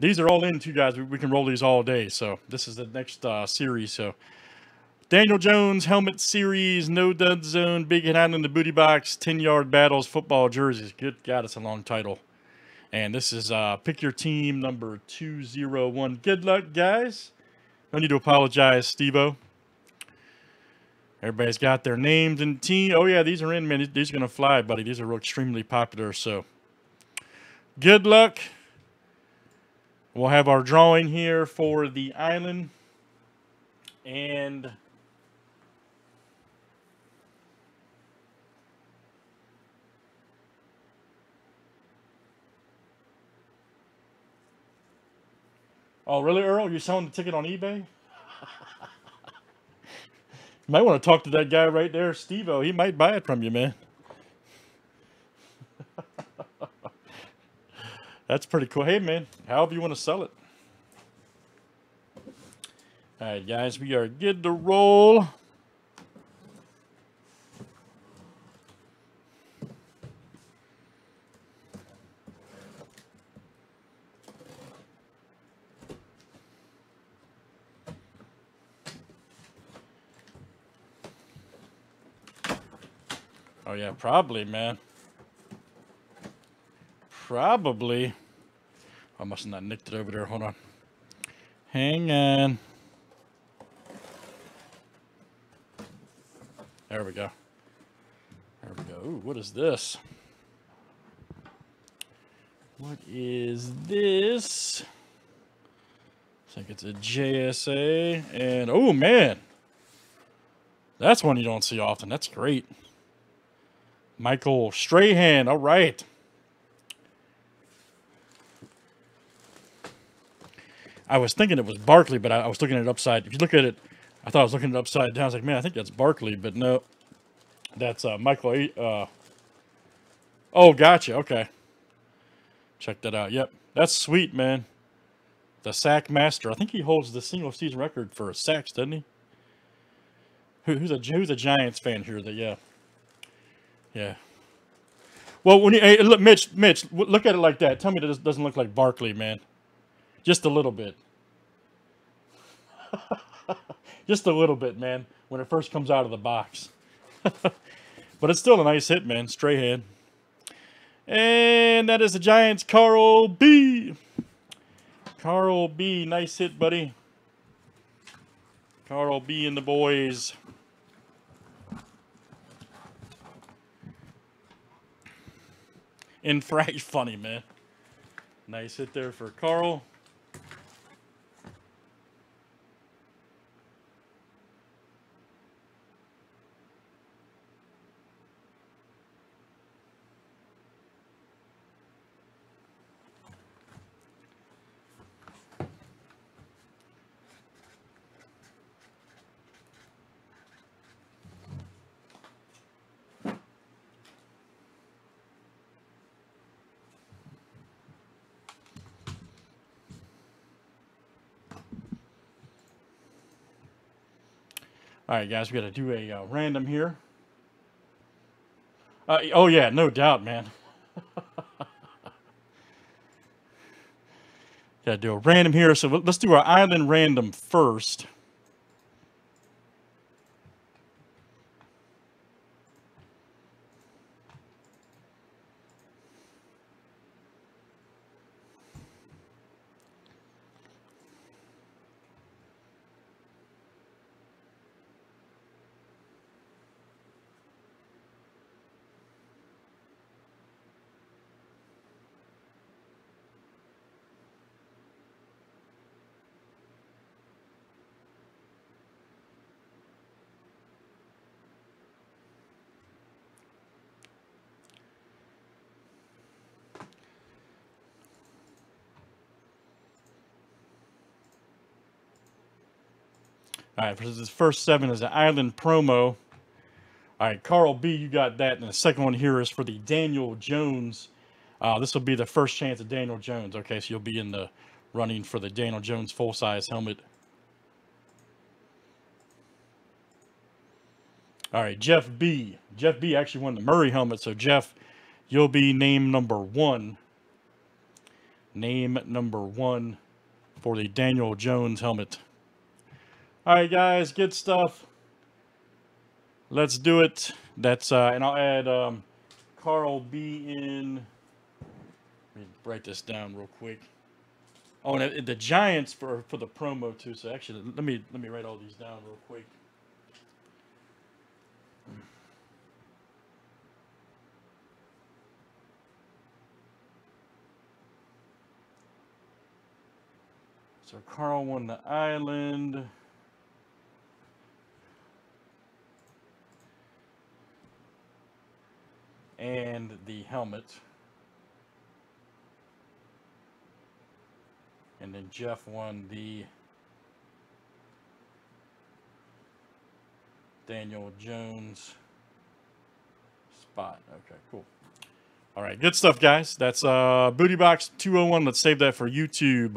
these are all in too, guys. We, we can roll these all day. So this is the next uh, series. So Daniel Jones helmet series, no dud zone, big out in the booty box, 10 yard battles, football jerseys. Good God, it's a long title. And this is uh, pick your team number 201. Good luck, guys. No need to apologize, Steve-O. Everybody's got their names and team. Oh, yeah, these are in, man. These are to fly, buddy. These are extremely popular. So good luck. We'll have our drawing here for the island. And Oh, really, Earl? You're selling the ticket on eBay? you might want to talk to that guy right there, Steve-O. He might buy it from you, man. That's pretty cool. Hey, man, however you want to sell it. All right, guys, we are good to roll. Oh, yeah, probably, man. Probably. I must have not nicked it over there. Hold on. Hang on. There we go. There we go. Ooh, what is this? What is this? I think it's a JSA. And, oh, man. That's one you don't see often. That's great. Michael Strahan. All right. I was thinking it was Barkley, but I, I, was looking at it upside. If you look at it, I thought I was looking at it upside down. I was like, man, I think that's Barkley, but no, that's uh, Michael. Uh, oh, gotcha. Okay, check that out. Yep, that's sweet, man. The sack master. I think he holds the single season record for sacks, doesn't he? Who, who's a who's a Giants fan here? That yeah. Yeah. Well, when you hey, look, Mitch, Mitch, look at it like that. Tell me that this doesn't look like Barkley, man. Just a little bit. Just a little bit, man. When it first comes out of the box. but it's still a nice hit, man. Strahan. And that is the Giants, Carl B. Carl B. Nice hit, buddy. Carl B. and the boys. in Frank's funny, man. Nice hit there for Carl. All right, guys, we got to do a uh, random here. Uh, oh, yeah, no doubt, man. got to do a random here. So let's do our island random first. All right, this first seven is an island promo. All right, Carl B, you got that. And the second one here is for the Daniel Jones. Uh, this will be the first chance of Daniel Jones. Okay, so you'll be in the running for the Daniel Jones full-size helmet. All right, Jeff B. Jeff B actually won the Murray helmet. So, Jeff, you'll be named number one. name number one for the Daniel Jones helmet. All right, guys, good stuff. Let's do it. That's uh, and I'll add um, Carl B in. Let me write this down real quick. Oh, and the Giants for for the promo too. So actually, let me let me write all these down real quick. So Carl won the island. And the helmet. And then Jeff won the Daniel Jones spot. Okay, cool. All right, good stuff, guys. That's uh, Booty Box 201. Let's save that for YouTube.